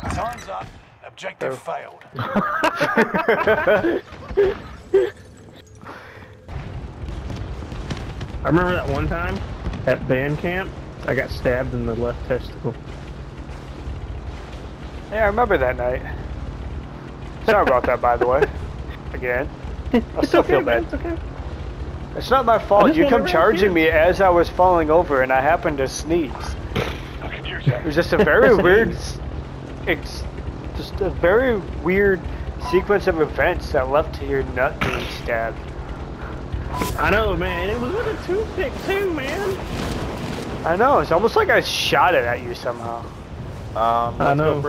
Time's up. Objective failed. I remember that one time at band camp, I got stabbed in the left testicle. Yeah, I remember that night. Sorry about that, by the way. Again. I still feel bad. It's okay. It's not my fault. You come charging me as I was falling over, and I happened to sneeze. I can use that. It was just a very weird, s- ex, just a very weird sequence of events that led to your nut being stabbed. I know, man. It was with a toothpick too, man. I know. It's almost like I shot it at you somehow. Um, I let's know.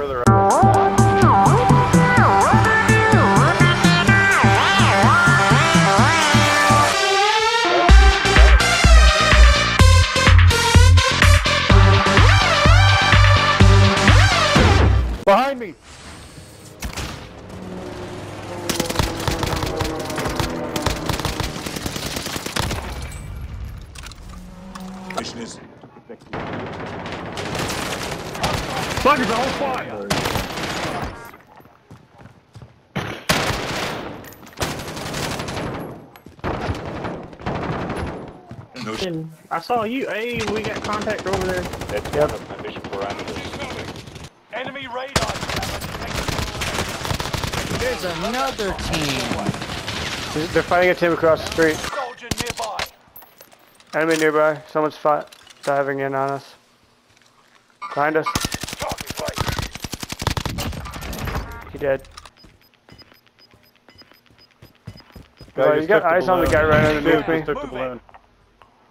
Mission is Fuckers on fire. no sh- I saw you. Hey, we got contact over there. That's one of my mission parameters. Enemy radar. There's another team. They're fighting a team across the street. Soldier nearby. Enemy nearby. Someone's fi- diving in on us. Behind us. Target. He dead. Guy Well, just you got took the eyes on the guy right underneath me. took the balloon.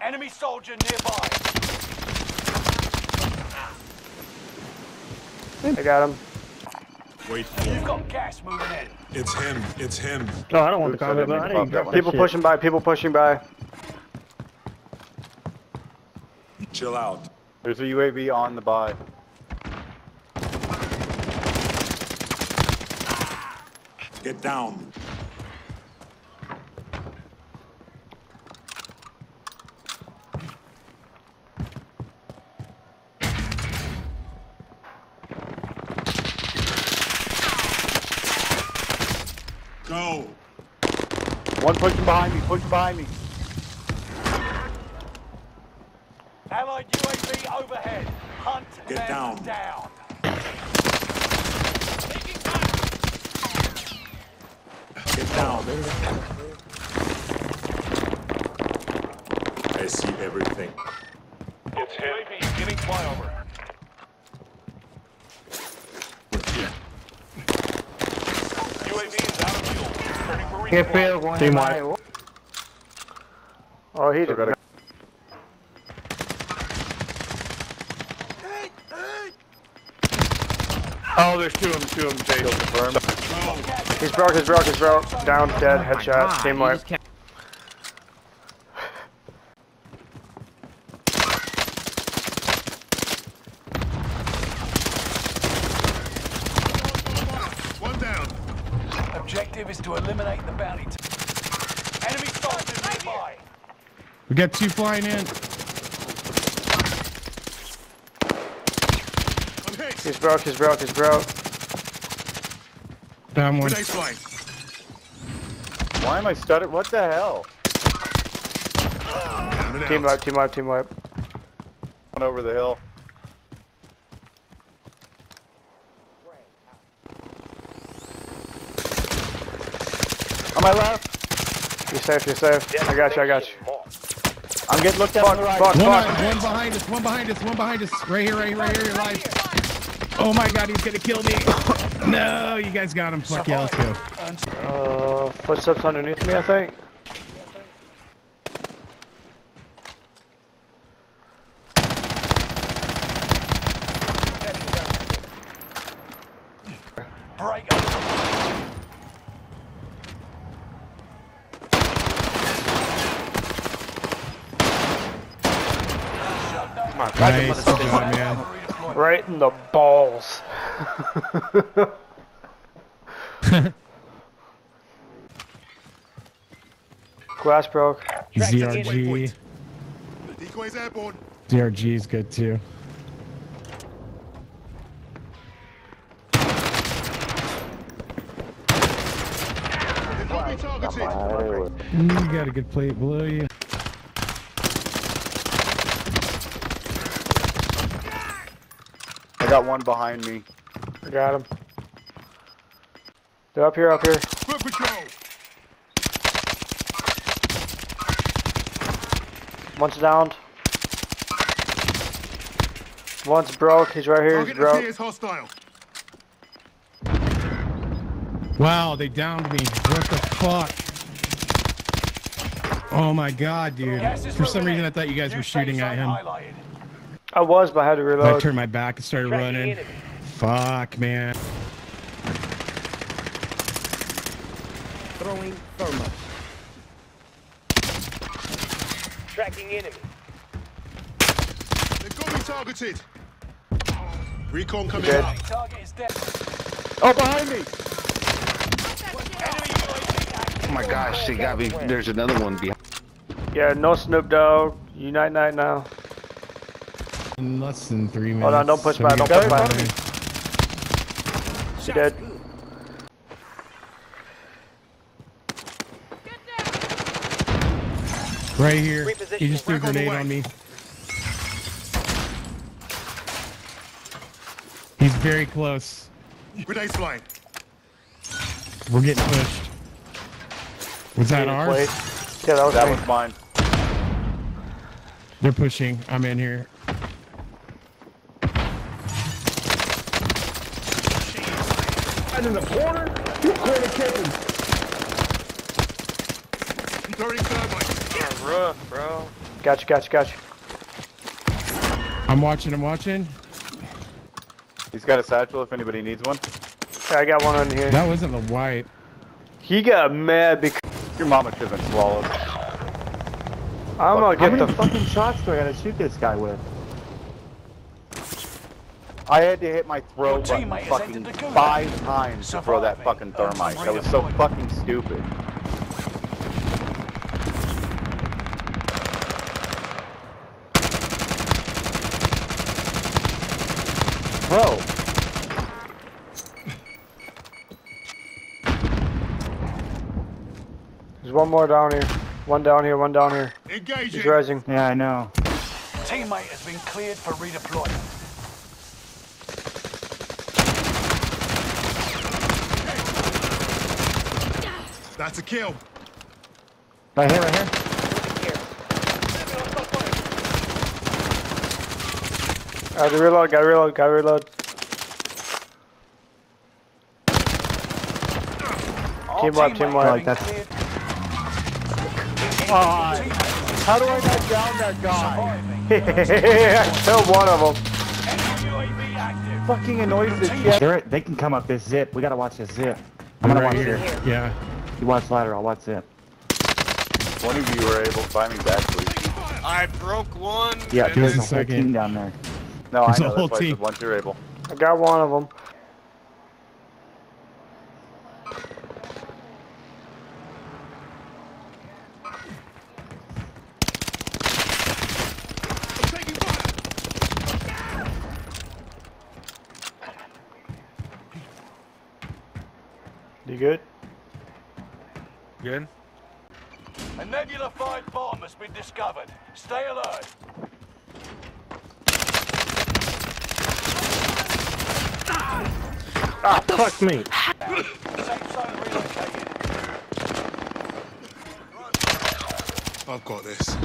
Enemy soldier nearby. I got him. wait. You've got gas moving in. It's him. It's him. No, I don't want Oops, the I but I to need pop to that one. People pushing by. People pushing by. Chill out. There's a UAV on the buy. Get down. Go. One pushing behind me, pushing behind me. Allied UAV overhead. Hunt Get them down. down. Get down. I see everything. It's UAV getting flyover. UAV is out of fuel. Turning for resupply. Team white. Oh, he Still did. got a there's two of them. Two of them. kill confirmed. He's broke. He's broke. He's broke. Down. Dead. Oh Headshot. God, Team you wipe. One down. Objective is to eliminate the bounty. Enemy soldier nearby. We got two flying in. I'm hit. He's broke. He's broke. He's broke. Down one. Nice flight. Why am I stuttering? What the hell? Team out. wipe. Team wipe. Team wipe. One over the hill. On my left. You're safe. You're safe. Yeah, I got you. I got you. I'm getting looked at on the right. Fuck. One, Fuck. one behind us. One behind us. One behind us. Right here. Right here. Right here. You're live. Oh my God, he's gonna kill me. no, you guys got him. Fuck yeah, let's go. Uh, footsteps underneath me. I think. Break. Nice, good job, man. Right in the balls. Glass broke. ZRG. ZRG. DRG is good too. Eh? You got a good plate below you. Got one behind me. I got him. They're up here, up here. Foot patrol. One's downed. One's broke. He's right here. He's broke. appears hostile. Wow, they downed me. What the fuck? Oh my god, dude. For some reason. I thought you guys were shooting at zone him. Highlighted. I was, but I had to reload. I turned my back and started running. Fuck, man. Throwing thermite. Tracking enemy. They've got me targeted. Recon coming dead. up. Target is dead. Oh, behind me! Oh my gosh, they got me. There's another one behind. Yeah, no Snoop Dogg. Unite night now. In less than three minutes. Hold on, don't push so back, we don't got push back. She dead. Right here. He just threw a Back on the grenade on me. He's very close. Grenades flying. We're getting pushed. Was that ours? Wait. Yeah, that was That me. was mine. They're pushing. I'm in here. And in the corner, you corner kicking. Throwing thermite. Rough, bro. Gotcha, gotcha, gotcha. I'm watching. I'm watching. He's got a satchel if anybody needs one. Yeah, I got one in here. That wasn't the white. He got mad because Your mama should have been swallowed. I'm gonna How get the fucking shots do I gotta shoot this guy with? I had to hit my throw Your button fucking entered the gulag. five times to throw that fucking thermite. That was so fucking stupid. Bro, There's one more down here. One down here, one down here. He's Engaging. rising. Yeah, I know. Teammate has been cleared for redeployment. That's a kill. Right here, right here. Gotta reload, gotta reload, gotta reload. Our Team wipe, teammate team has wipe. Like that. cleared. how do I not down that guy? Surviving. I killed one of them. Enemy UAV active. Fucking annoys the shit. They're, they can come up this zip. We gotta watch this zip. I'm gonna Right watch here. here. Yeah. You watch ladder, I'll watch zip. One of you were able to buy me back, please. I broke one. Yeah, and there's a a whole second. team down there. No, I There's a know. whole That's why I team. said once you're able. I got one of them. Good. A Nebula 5 bomb has been discovered. Stay alert. Ah, fuck me. Safe zone relocated. I've got this.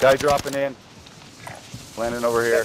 Guy dropping in. Landing over here.